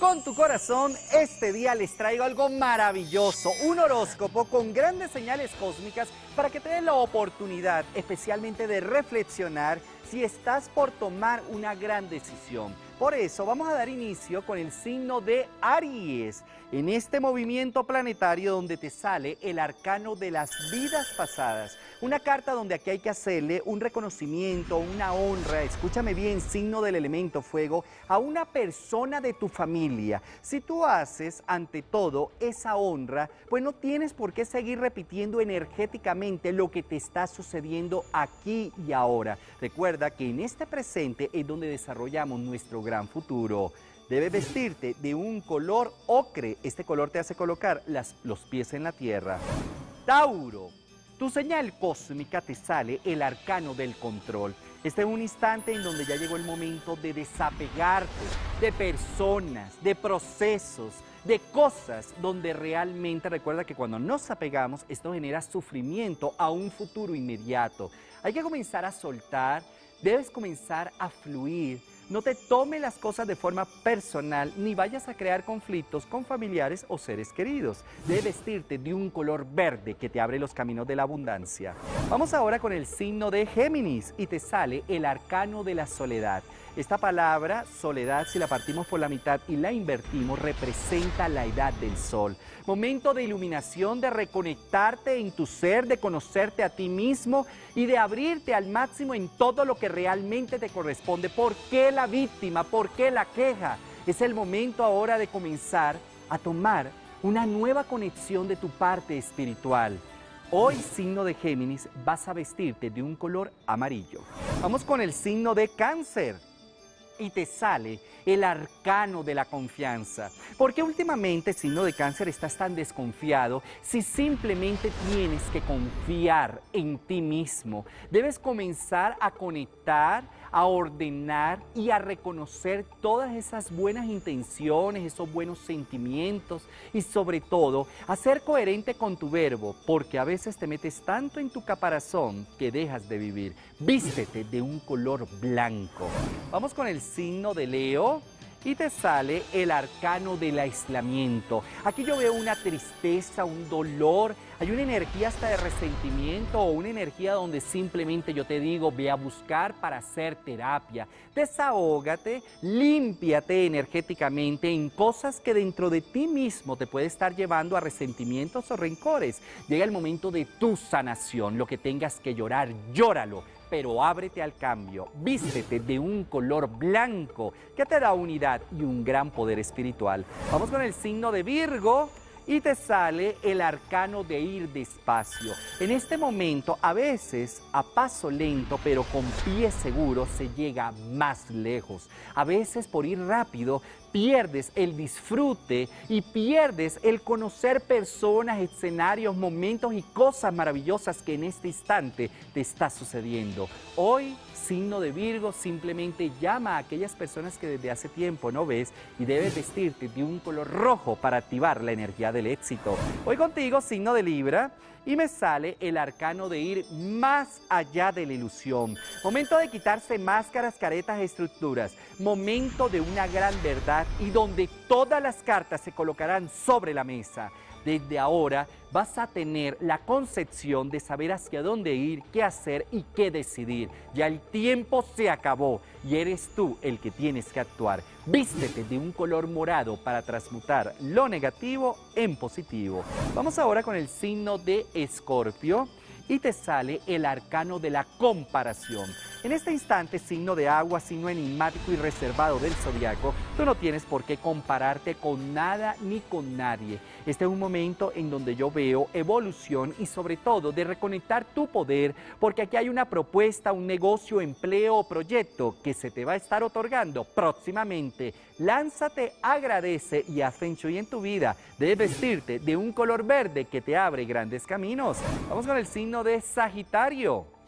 con tu corazón, este día les traigo algo maravilloso, un horóscopo con grandes señales cósmicas para que te den la oportunidad especialmente de reflexionar si estás por tomar una gran decisión. Por eso vamos a dar inicio con el signo de Aries, en este movimiento planetario donde te sale el arcano de las vidas pasadas. Una carta donde aquí hay que hacerle un reconocimiento, una honra, escúchame bien, signo del elemento fuego, a una persona de tu familia. Si tú haces ante todo esa honra, pues no tienes por qué seguir repitiendo energéticamente lo que te está sucediendo aquí y ahora. Recuerda que en este presente es donde desarrollamos nuestro gran futuro. Debes vestirte de un color ocre. Este color te hace colocar los pies en la tierra. Tauro. Tu señal cósmica te sale el arcano del control. Este es un instante en donde ya llegó el momento de desapegarte de personas, de procesos, de cosas donde realmente recuerda que cuando nos apegamos esto genera sufrimiento a un futuro inmediato. Hay que comenzar a soltar, debes comenzar a fluir no te tome las cosas de forma personal ni vayas a crear conflictos con familiares o seres queridos. Debes vestirte de un color verde que te abre los caminos de la abundancia. Vamos ahora con el signo de Géminis y te sale el arcano de la soledad. Esta palabra, soledad, si la partimos por la mitad y la invertimos, representa la edad del sol. Momento de iluminación, de reconectarte en tu ser, de conocerte a ti mismo y de abrirte al máximo en todo lo que realmente te corresponde. ¿Por qué la víctima? ¿Por qué la queja? Es el momento ahora de comenzar a tomar una nueva conexión de tu parte espiritual. Hoy, signo de Géminis, vas a vestirte de un color amarillo. Vamos con el signo de cáncer y te sale el arcano de la confianza. Porque últimamente, signo de cáncer, estás tan desconfiado si simplemente tienes que confiar en ti mismo. Debes comenzar a conectar a ordenar y a reconocer todas esas buenas intenciones, esos buenos sentimientos y sobre todo a ser coherente con tu verbo, porque a veces te metes tanto en tu caparazón que dejas de vivir. Vístete de un color blanco. Vamos con el signo de Leo y te sale el arcano del aislamiento. Aquí yo veo una tristeza, un dolor, hay una energía hasta de resentimiento o una energía donde simplemente yo te digo, ve a buscar para hacer terapia. Desahógate, límpiate energéticamente en cosas que dentro de ti mismo te puede estar llevando a resentimientos o rencores. Llega el momento de tu sanación, lo que tengas que llorar, llóralo pero ábrete al cambio. Vístete de un color blanco que te da unidad y un gran poder espiritual. Vamos con el signo de Virgo y te sale el arcano de ir despacio. En este momento, a veces a paso lento, pero con pie seguro, se llega más lejos. A veces por ir rápido, pierdes el disfrute y pierdes el conocer personas, escenarios, momentos y cosas maravillosas que en este instante te está sucediendo. Hoy signo de Virgo simplemente llama a aquellas personas que desde hace tiempo no ves y debes vestirte de un color rojo para activar la energía del éxito. Hoy contigo, signo de Libra, y me sale el arcano de ir más allá de la ilusión. Momento de quitarse máscaras, caretas, estructuras. Momento de una gran verdad y donde todas las cartas se colocarán sobre la mesa. Desde ahora vas a tener la concepción de saber hacia dónde ir, qué hacer y qué decidir. Ya el tiempo se acabó y eres tú el que tienes que actuar. Vístete de un color morado para transmutar lo negativo en positivo. Vamos ahora con el signo de Escorpio y te sale el arcano de la comparación. En este instante, signo de agua, signo enigmático y reservado del zodiaco, tú no tienes por qué compararte con nada ni con nadie. Este es un momento en donde yo veo evolución y sobre todo de reconectar tu poder, porque aquí hay una propuesta, un negocio, empleo o proyecto que se te va a estar otorgando próximamente. Lánzate, agradece y haz Feng en tu vida. Debes vestirte de un color verde que te abre grandes caminos. Vamos con el signo de Sagitario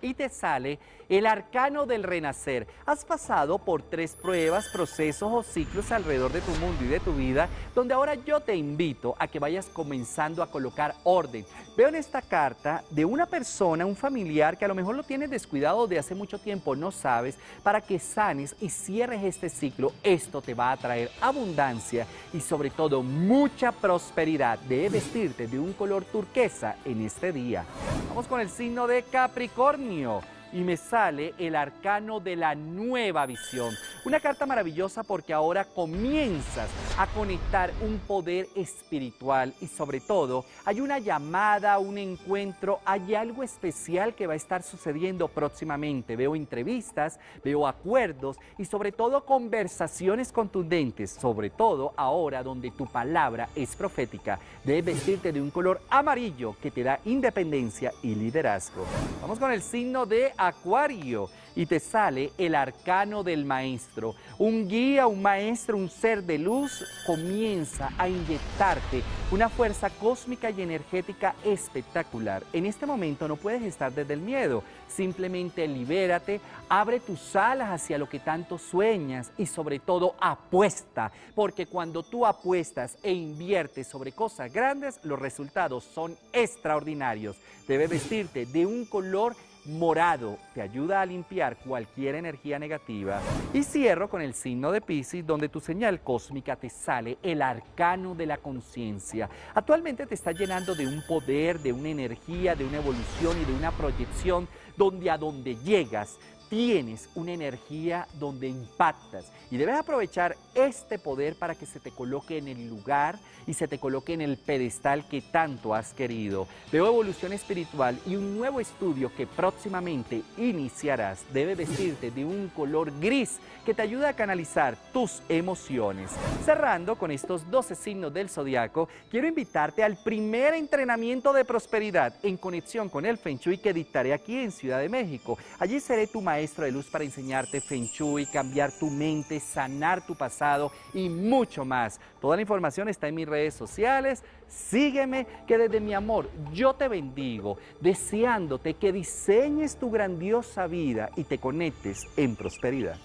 y te sale el arcano del renacer. Has pasado por tres pruebas, procesos o ciclos alrededor de tu mundo y de tu vida, donde ahora yo te invito a que vayas comenzando a colocar orden. Veo en esta carta de una persona, un familiar que a lo mejor lo tienes descuidado de hace mucho tiempo, no sabes, para que sanes y cierres este ciclo. Esto te va a traer abundancia y sobre todo mucha prosperidad. Debes vestirte de un color turquesa en este día. Vamos con el signo de Capricornio y me sale el arcano de la nueva visión. Una carta maravillosa porque ahora comienzas a conectar un poder espiritual y sobre todo hay una llamada, un encuentro, hay algo especial que va a estar sucediendo próximamente. Veo entrevistas, veo acuerdos y sobre todo conversaciones contundentes, sobre todo ahora donde tu palabra es profética. Debes vestirte de un color amarillo que te da independencia y liderazgo. Vamos con el signo de Acuario y te sale el arcano del maestro. Un guía, un maestro, un ser de luz comienza a inyectarte una fuerza cósmica y energética espectacular. En este momento no puedes estar desde el miedo, simplemente libérate, abre tus alas hacia lo que tanto sueñas y sobre todo apuesta, porque cuando tú apuestas e inviertes sobre cosas grandes, los resultados son extraordinarios. Debes vestirte de un color morado te ayuda a limpiar cualquier energía negativa. Y cierro con el signo de Pisces, donde tu señal cósmica te sale el arcano de la conciencia. Actualmente te está llenando de un poder, de una energía, de una evolución y de una proyección, donde a donde llegas tienes una energía donde impactas y debes aprovechar este poder para que se te coloque en el lugar y se te coloque en el pedestal que tanto has querido. Veo evolución espiritual y un nuevo estudio que próximamente iniciarás. Debe vestirte de un color gris que te ayuda a canalizar tus emociones. Cerrando con estos 12 signos del zodiaco, quiero invitarte al primer entrenamiento de prosperidad en conexión con el Feng Shui que dictaré aquí en Ciudad de México. Allí seré tu maestro maestro de luz para enseñarte Feng Shui, cambiar tu mente, sanar tu pasado y mucho más. Toda la información está en mis redes sociales. Sígueme, que desde mi amor yo te bendigo, deseándote que diseñes tu grandiosa vida y te conectes en prosperidad.